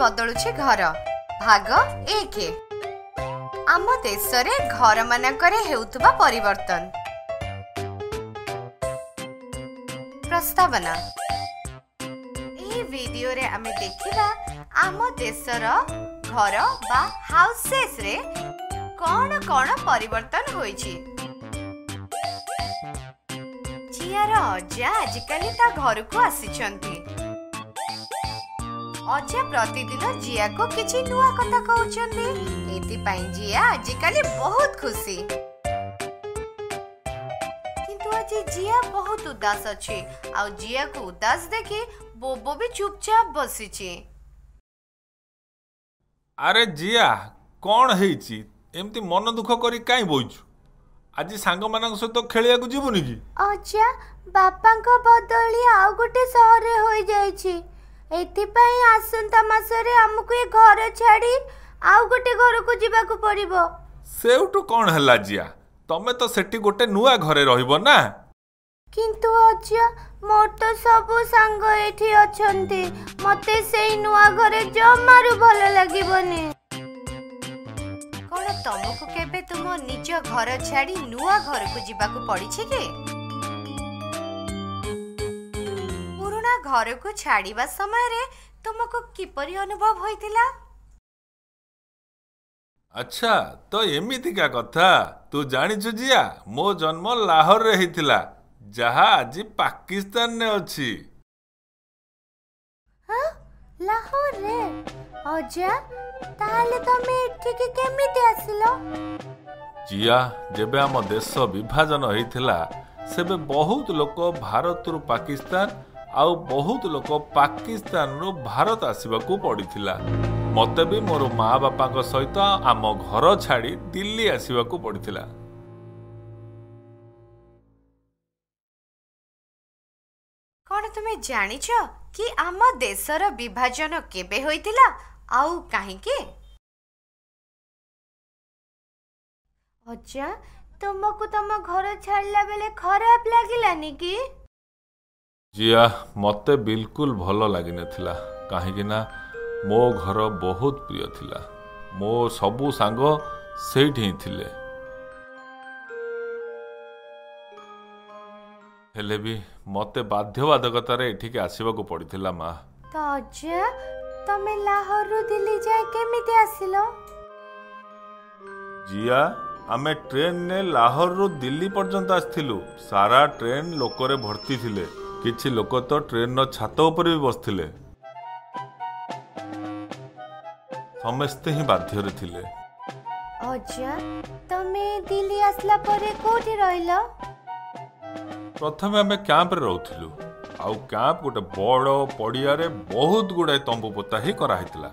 ବଦଳୁଛି ଘର। ଭାଗ ଏକ। ଆମ ଦେଶରେ ଘର ମାନଙ୍କରେ ହେଉଥିବା ପରିବର୍ତ୍ତନ। ପ୍ରସ୍ତାବନା। ଏହି ଭିଡିଓରେ ଆମେ ଦେଖିବା ଆମ ଦେଶର ଘର ବା ହାଉସେସରେ କଣ କଣ ପରିବର୍ତ୍ତନ ହୋଇଛି। ଝିଆର ଅଜା ଆଜିକାଲି ତା ଘରକୁ ଆସିଛନ୍ତି। ଅଜା ପ୍ରତିଦିନ ଜିଆକୁ କିଛି ନୂଆ କଥା କହୁଛନ୍ତି। ଏଥିପାଇଁ ଜିଆ ଆଜିକାଲି ବହୁତ ଖୁସି। କିନ୍ତୁ ଆଜି ଜିଆ ବହୁତ ଉଦାସ ଅଛି। ଆଉ ଜିଆକୁ ଉଦାସ ଦେଖି ବୋବୋ ବି ଚୁପଚାପ ବସିଛି। ଆରେ ଜିଆ କ'ଣ ହେଇଛି? ଏମିତି ମନ ଦୁଃଖ କରି କାହିଁ ବଇଛୁ? ଆଜି ସାଙ୍ଗମାନଙ୍କ ସହିତ ଖେଳିବାକୁ ଯିବୁନି କି? ଅଜା ବାପାଙ୍କ ବଦଳି ଆଉ ଗୋଟେ ସହରରେ ହୋଇଯାଇଛି। ଏଥିପାଇଁ ଆସନ୍ତା ମାସରେ ଆମକୁ ଏ ଘର ଛାଡ଼ି ଆଉ ଗୋଟେ ଘରକୁ ଯିବାକୁ ପଡ଼ିବ। ସେଉଠୁ କ'ଣ ହେଲା ଜିଆ? ତମେ ତ ସେଠି ଗୋଟେ ନୂଆ ଘରେ ରହିବ ନା? କିନ୍ତୁ ଅଜା ମୋର ତ ସବୁ ସାଙ୍ଗ ଏଠି ଅଛନ୍ତି। ମତେ ସେଇ ନୂଆ ଘରେ ଜମାରୁ ଭଲ ଲାଗିବନି। କଣ ତମକୁ କେବେ ତୁମ ନିଜ ଘର ଛାଡି ନୂଆ ଘରକୁ ଯିବାକୁ ପଡିଛି କି? ଘରକୁ ଛାଡିବା ସମୟରେ ତୁମକୁ କିପରି ଅନୁଭବ ହୋଇଥିଲା? ଆଚ୍ଛା ତ ଏମିତିକା କଥା। ତୁ ଜାଣିଛୁ ଜିଆ ମୋ ଜନ୍ମ ଲାହୋରରେ ହେଇଥିଲା ଯାହା ଆଜି ପାକିସ୍ତାନରେ ଅଛି। ଲାହୋରରେ? ଅଜା ତାହେଲେ ତମେ ଏଠିକି କେମିତି ଆସିଲ? ଜିଆ ଯେବେ ଆମ ଦେଶ ବିଭାଜନ ହେଇଥିଲା ସେବେ ବହୁତ ଲୋକ ଭାରତରୁ ପାକିସ୍ତାନ ଆଉ ବହୁତ ଲୋକ ପାକିସ୍ତାନରୁ ଭାରତ ଆସିବାକୁ ପଡ଼ିଥିଲା। ମୋତେ ବି ମୋର ମା ବାପାଙ୍କ ସହିତ ଆମ ଘର ଛାଡ଼ି ଦିଲ୍ଲୀ ଆସିବାକୁ ପଡ଼ିଥିଲା। କଣ ତୁମେ ଜାଣିଛ କି ଆମ ଦେଶର ବିଭାଜନ କେବେ ହୋଇଥିଲା? ଆଉ କାହିଁକି? ଅଜା ତୁମକୁ ତମ ଘର ଛାଡ଼ିଲା ବେଳେ ଖରାପ ଲାଗିଲାନି କି? ଜିଆ ମୋତେ ବିଲକୁଲ ଭଲ ଲାଗିନଥିଲା। କାହିଁକି ନା ମୋ ଘର ବହୁତ ପ୍ରିୟ ଥିଲା। ମୋ ସବୁ ସାଙ୍ଗ ସେଇଠି ହିଁ ଥିଲେ। ହେଲେ ବି ମୋତେ ବାଧ୍ୟବାଧକତାରେ ଏଠିକି ଆସିବାକୁ ପଡ଼ିଥିଲା ମା। ତ ତମେ ଲାହୋରରୁ ଦିଲ୍ଲୀ ଯାଏ କେମିତି ଆସିଲ? ଜିଆ ଆମେ ଟ୍ରେନରେ ଲାହୋରରୁ ଦିଲ୍ଲୀ ପର୍ଯ୍ୟନ୍ତ ଆସିଥିଲୁ। ସାରା ଟ୍ରେନ ଲୋକରେ ଭର୍ତ୍ତି ଥିଲେ। କିଛି ଲୋକ ତ ଟ୍ରେନର ଛାତ ଉପରେ ବି ବସିଥିଲେ। ସମସ୍ତେ ହିଁ ବାଧ୍ୟରେ ଥିଲେ। ଅଜା ତମେ ଦିଲ୍ଲୀ ଆସିଲା ପରେ କୋଉଠି ରହିଲ? ପ୍ରଥମେ ଆମେ କ୍ୟାମ୍ପରେ ରହୁଥିଲୁ। ଆଉ କ୍ୟାମ୍ପ ଗୋଟେ ବଡ଼ ପଡ଼ିଆରେ ବହୁତ ଗୁଡ଼ାଏ ତମ୍ବୁ ପୋତା ହିଁ କରାହେଇଥିଲା।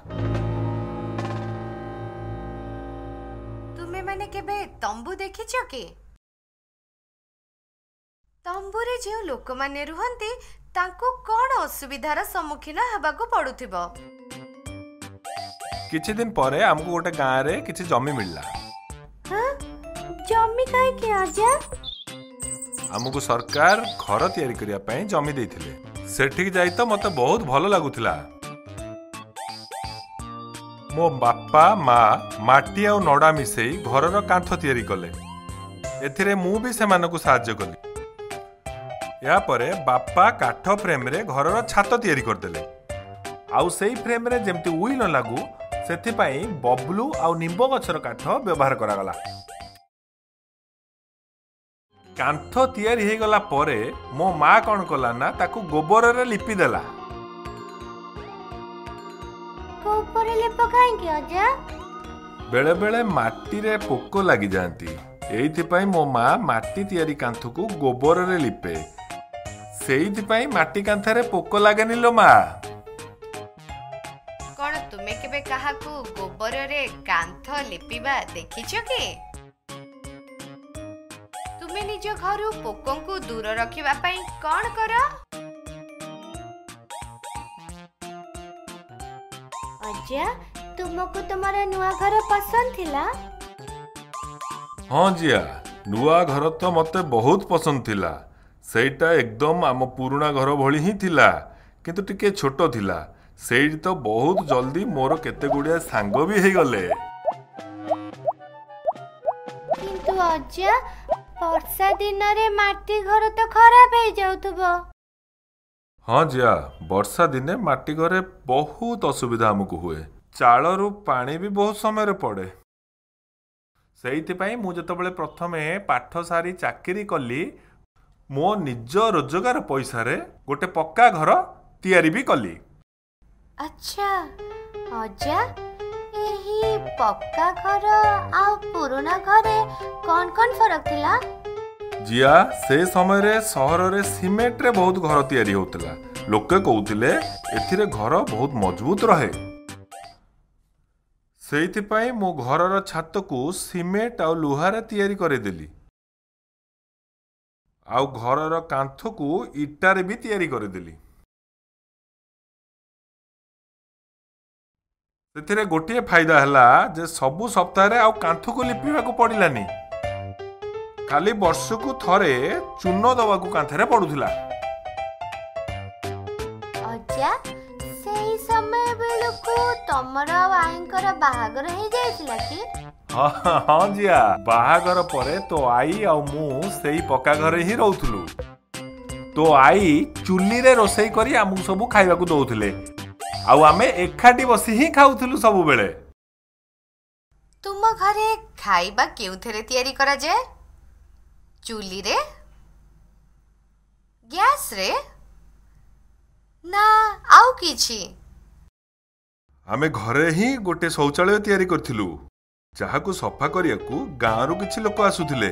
ତୁମେମାନେ କେବେ ତମ୍ବୁ ଦେଖିଛ କି? ତମ୍ବୁରେ ଯେଉଁ ଲୋକମାନେ ରୁହନ୍ତି ତାଙ୍କୁ କଣ ଅସୁବିଧାର ସମ୍ମୁଖୀନ ହେବାକୁ ପଡୁଥିବ? କିଛି ଦିନ ପରେ ଆମକୁ ଗୋଟେ ଗାଁରେ କିଛି ଜମି ମିଳିଲା। ହଁ? ଜମି କାହିଁକି ଅଜା ଆମକୁ ସରକାର ଘର ତିଆରି କରିବା ପାଇଁ ଜମି ଦେଇଥିଲେ। ସେଠିକି ଯାଇ ତ ମତେ ବହୁତ ଭଲ ଲାଗୁଥିଲା। ମୋ ବାପା ମା ମାଟି ଆଉ ନଡ଼ା ମିଶେଇ ଘରର କାନ୍ଥ ତିଆରି କଲେ। ଏଥିରେ ମୁଁ ବି ସେମାନଙ୍କୁ ସାହାଯ୍ୟ କଲି। ଏହାପରେ ବାପା କାଠ ଫ୍ରେମରେ ଘରର ଛାତ ତିଆରି କରିଦେଲେ। ଆଉ ସେଇ ଫ୍ରେମରେ ଯେମିତି ଉଇ ନ ଲାଗୁ ସେଥିପାଇଁ ବବଲୁ ଆଉ ନିମ୍ବ ଗଛର କାଠ ବ୍ୟବହାର କରାଗଲା। କାନ୍ଥ ତିଆରି ହେଇଗଲା ପରେ ମୋ ମା କ'ଣ କଲା ନା ତାକୁ ଗୋବରରେ ଲିପିଦେଲା ଉପରେ ଲେପ କାହିଁକି ଅଜା? ବେଳେ ବେଳେ ମାଟିରେ ପୋକ ଲାଗିଯାଆନ୍ତି। ଏଇଥିପାଇଁ ମୋ ମା ମାଟି ତିଆରି କାନ୍ଥକୁ ଗୋବରରେ ଲିପେ। ସେଇଥିପାଇଁ ମାଟି କାନ୍ଥରେ ପୋକ ଲାଗେନି ଲୋ ମା। କଣ ତୁମେ କେବେ କାହାକୁ ଗୋବରରେ କାନ୍ଥ ଲିପିବା ଦେଖିଛ କି? ତୁମେ ନିଜ ଘରୁ ପୋକଙ୍କୁ ଦୂର ରଖିବା ପାଇଁ କଣ କର? ଅଜା ତୁମକୁ ତୁମର ନୂଆ ଘର ପସନ୍ଦ ଥିଲା? ହଁ ଜିଆ ନୂଆ ଘର ତ ମତେ ବହୁତ ପସନ୍ଦ ଥିଲା। ସେଇଟା ଏକଦମ ଆମ ପୁରୁଣା ଘର ଭଳି ହିଁ ଥିଲା କିନ୍ତୁ ଟିକେ ଛୋଟ ଥିଲା। ସେଇଠି ତ ବହୁତ ଜଲ୍ଦି ମୋର କେତେ ଗୁଡ଼ିଏ ସାଙ୍ଗ ବି ହେଇଗଲେ। କିନ୍ତୁ ଅଜା ବର୍ଷା ଦିନରେ ମାଟି ଘର ତ ଖରାପ ହେଇଯାଉଥିବ। ହଁ ଜିଆ ବର୍ଷା ଦିନେ ମାଟି ଘରେ ବହୁତ ଅସୁବିଧା ଆମକୁ ହୁଏ। ଚାଳରୁ ପାଣି ବି ବହୁତ ସମୟରେ ପଡ଼େ। ସେଇଥିପାଇଁ ମୁଁ ଯେତେବେଳେ ପ୍ରଥମେ ପାଠ ସାରି ଚାକିରି କଲି ମୋ ନିଜ ରୋଜଗାର ପଇସାରେ ଗୋଟେ ପକ୍କା ଘର ତିଆରି ବି କଲି। ଆଚ୍ଛା ଅଜା ଏହି ପକ୍କା ଘର ଆଉ ପୁରୁଣା ଘରେ କଣ କଣ ଫରକ ଥିଲା? ଜିଆ ସେ ସମୟରେ ସହରରେ ସିମେଣ୍ଟରେ ବହୁତ ଘର ତିଆରି ହେଉଥିଲା। ଲୋକେ କହୁଥିଲେ ଏଥିରେ ଘର ବହୁତ ମଜବୁତ ରହେ। ସେଇଥିପାଇଁ ମୋ ଘରର ଛାତକୁ ସିମେଣ୍ଟ ଆଉ ଲୁହାରେ ତିଆରି କରିଦେଲି ଆଉ ଘରର କାନ୍ଥକୁ ଇଟାରେ ବି ତିଆରି କରିଦେଲି। ସେଥିରେ ଗୋଟିଏ ଫାଇଦା ହେଲା ଯେ ସବୁ ସପ୍ତାହରେ ଆଉ କାନ୍ଥକୁ ଲିପିବାକୁ ପଡ଼ିଲାନି। ଖାଲି ବର୍ଷକୁ ଥରେ ଚୂନ ଦବାକୁ କାନ୍ଥରେ ପଡୁଥିଲା। ତମର ଆଉ ବାହାଘର ହେଇଯାଇଥିଲା କି? ହଁ ହଁ ଜିଆ। ବାହାଘର ପରେ ତୋ ଆଈ ଆଉ ମୁଁ ସେଇ ପକ୍କା ଘରେ ହିଁ ରହୁଥିଲୁ। ତୋ ଆଈ ଚୁଲିରେ ରୋଷେଇ କରି ଆମକୁ ସବୁ ଖାଇବାକୁ ଦଉଥିଲେ। ଆଉ ଆମେ ଏକାଠି ବସି ହିଁ ଖାଉଥିଲୁ ସବୁବେଳେ। ତୁମ ଘରେ ଖାଇବା କେଉଁଥିରେ ତିଆରି କରାଯାଏ? ଚୁଲିରେ? ଗ୍ୟାସରେ? ନା ଆଉ କିଛି? ଆମେ ଘରେ ହିଁ ଗୋଟେ ଶୌଚାଳୟ ତିଆରି କରିଥିଲୁ। ଯାହାକୁ ସଫା କରିବାକୁ ଗାଁରୁ କିଛି ଲୋକ ଆସୁଥିଲେ।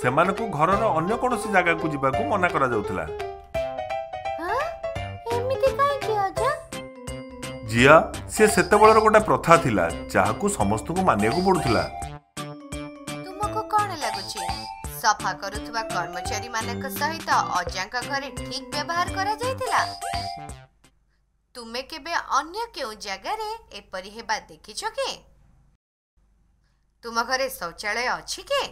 ସେମାନଙ୍କୁ ଘରର ଅନ୍ୟ କୌଣସି ଜାଗାକୁ ଯିବାକୁ ମନା କରାଯାଉଥିଲା। ଜିଆ ସେ ସେତେବେଳର ଗୋଟେ ପ୍ରଥା ଥିଲା ଯାହାକୁ ସମସ୍ତଙ୍କୁ ମାନିବାକୁ ପଡୁଥିଲା। ତୁମକୁ କଣ ଲାଗୁଛି? ସଫା କରୁଥିବା କର୍ମଚାରୀ ମାନଙ୍କ ସହିତ ଅଜାଙ୍କ ଘରେ ଠିକ ବ୍ୟବହାର କରାଯାଇଥିଲା? ତୁମେ କେବେ ଅନ୍ୟ କେଉଁ ଜାଗାରେ ଏପରି ହେବା ଦେଖିଛ କି? ତୁମ ଘରେ ଶୌଚାଳୟ ଅଛି କି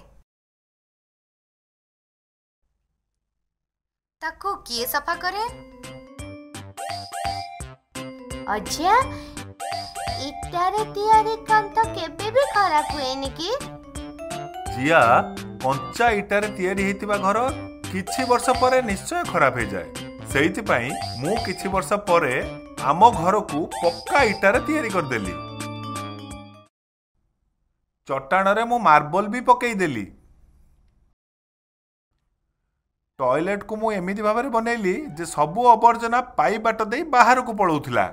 ତାକୁ କିଏ ସଫା କରେ ଅଜା ଇଟାରେ ତିଆରି କାନ୍ଥ କେବେ ବି ଖରାପ ହୁଏନି କି ଜିଆ କଞ୍ଚା ଇଟାରେ ତିଆରି ହେଇଥିବା ଘର କିଛି ବର୍ଷ ପରେ ନିଶ୍ଚୟ ଖରାପ ହେଇଯାଏ ସେଇଥିପାଇଁ ମୁଁ କିଛି ବର୍ଷ ପରେ ଆମ ଘରକୁ ପକ୍କା ଇଟାରେ ତିଆରି କରିଦେଲି ଚଟାଣରେ ମୁଁ ମାର୍ବଲ ବି ପକେଇଦେଲି। ଟଏଲେଟକୁ ମୁଁ ଏମିତି ଭାବରେ ବନେଇଲି ଯେ ସବୁ ଆବର୍ଜନା ପାଇପ୍ ବାଟ ଦେଇ ବାହାରକୁ ପଳଉଥିଲା।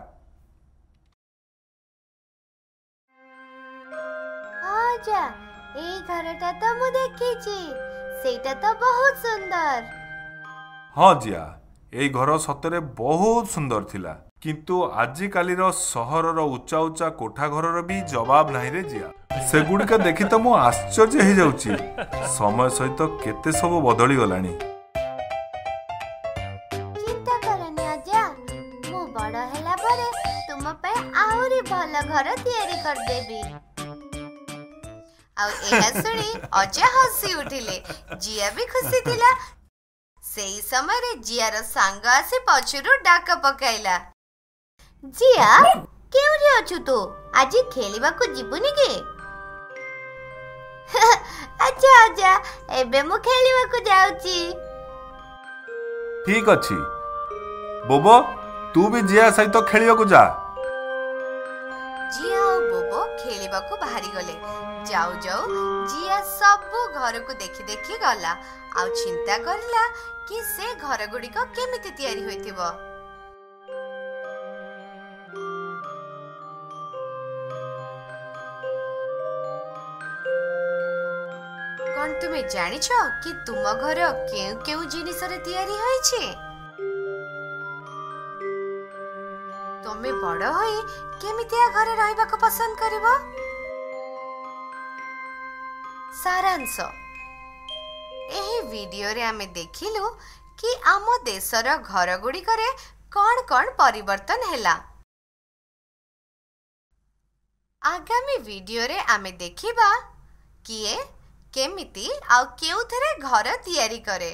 ଏଇ ଘରଟା ତ ମୁଁ ଦେଖିଛି। ସେଇଟା ତ ବହୁତ ସୁନ୍ଦର। ହଁ ଜିଆ ଏଇ ଘର ସତରେ ବହୁତ ସୁନ୍ଦର ଥିଲା। କିନ୍ତୁ ଆଜିକାଲିର ସହରର ଉଚ୍ଚା ଉଚ୍ଚା କୋଠା ଘରର ବି ଜବାବ ନାହିଁ ରେ ଜିଆ। ସେଗୁଡ଼ିକ ଦେଖି ତ ମୁଁ ଆଶ୍ଚର୍ଯ୍ୟ ହେଇଯାଉଛି। ସମୟ ସହିତ କେତେ ସବୁ ବଦଳି ଗଲାଣି ସେଇ ସମୟରେ ଜିଆର ସାଙ୍ଗ ଆସି ପଛରୁ ଡାକ ପକାଇଲା। ଜିଆ କେଉଁଠି ଅଛୁ ତୁ? ଆଜି ଖେଳିବାକୁ ଯିବୁନି କି? ଆଚ୍ଛା ଅଜା ଏବେ ମୁଁ ଖେଳିବାକୁ ଯାଉଛି। ଠିକ ଅଛି। ବୋବ ତୁ ବି ଜିଆ ସହିତ ଖେଳିବାକୁ ଯା। ଜିଆ ଆଉ ବୋବୋ ଖେଳିବାକୁ ବାହାରିଗଲେ। ଯାଉ ଯାଉ ଜିଆ ସବୁ ଘରକୁ ଦେଖି ଦେଖି ଗଲା। ଆଉ ଚିନ୍ତା କରିଲା କି ସେ ଘର ଗୁଡ଼ିକ କେମିତି ତିଆରି ହୋଇଥିବ। ଜାଣିଛ କି ତୁମ ଘର କେଉଁ କେଉଁ ଜିନିଷରେ ତିଆରି ହୋଇଛି? ତମେ ବଡ ହୋଇ କେମିତିଆ ଘରେ ରହିବାକୁ ପସନ୍ଦ କରିବ? ସାରାଂଶ। ଏହି ଭିଡିଓରେ ଆମେ ଦେଖିଲୁ କି ଆମ ଦେଶର ଘର ଗୁଡ଼ିକରେ କଣ କଣ ପରିବର୍ତ୍ତନ ହେଲା। ଆଗାମୀ ଭିଡିଓରେ ଆମେ ଦେଖିବା କିଏ କେମିତି ଆଉ କେଉଁଥିରେ ଘର ତିଆରି କରେ?